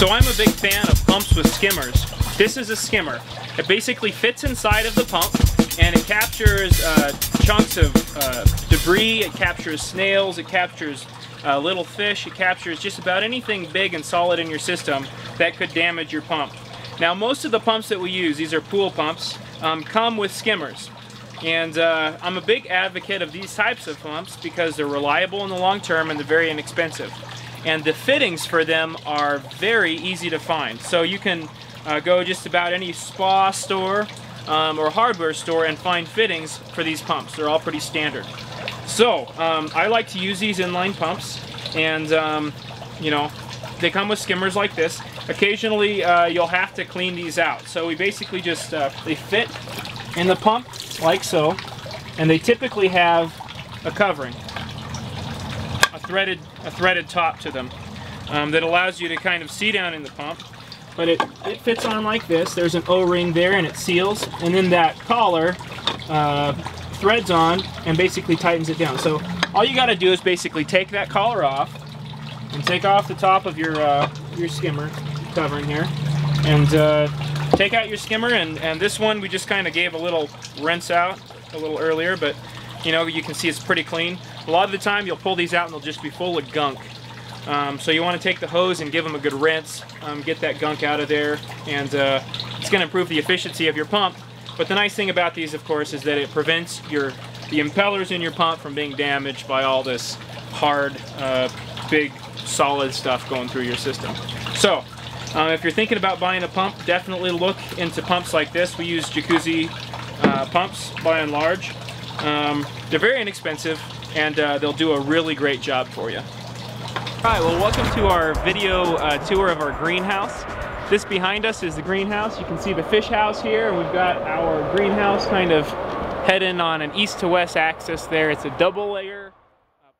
So I'm a big fan of pumps with skimmers. This is a skimmer. It basically fits inside of the pump and it captures uh, chunks of uh, debris, it captures snails, it captures uh, little fish, it captures just about anything big and solid in your system that could damage your pump. Now most of the pumps that we use, these are pool pumps, um, come with skimmers. And uh, I'm a big advocate of these types of pumps because they're reliable in the long term and they're very inexpensive. And the fittings for them are very easy to find. So you can uh, go just about any spa store um, or hardware store and find fittings for these pumps. They're all pretty standard. So um, I like to use these inline pumps and um, you know they come with skimmers like this. Occasionally uh, you'll have to clean these out. So we basically just, uh, they fit in the pump like so and they typically have a covering, threaded, a threaded top to them um, that allows you to kind of see down in the pump but it, it fits on like this. There's an O-ring there and it seals, and then that collar uh, threads on and basically tightens it down. So all you got to do is basically take that collar off and take off the top of your uh, your skimmer covering here, and uh, take out your skimmer. And, and this one we just kind of gave a little rinse out a little earlier, but you know you can see it's pretty clean. A lot of the time you'll pull these out and they'll just be full of gunk. Um, so you want to take the hose and give them a good rinse, um, get that gunk out of there, and uh, it's going to improve the efficiency of your pump. But the nice thing about these, of course, is that it prevents your the impellers in your pump from being damaged by all this hard, uh, big, solid stuff going through your system. So, uh, if you're thinking about buying a pump, definitely look into pumps like this. We use Jacuzzi uh, pumps by and large. Um, they're very inexpensive and uh, they'll do a really great job for you. Alright, well welcome to our video uh, tour of our greenhouse. This behind us is the greenhouse. You can see the fish house here, and we've got our greenhouse kind of heading on an east to west axis there. It's a double layer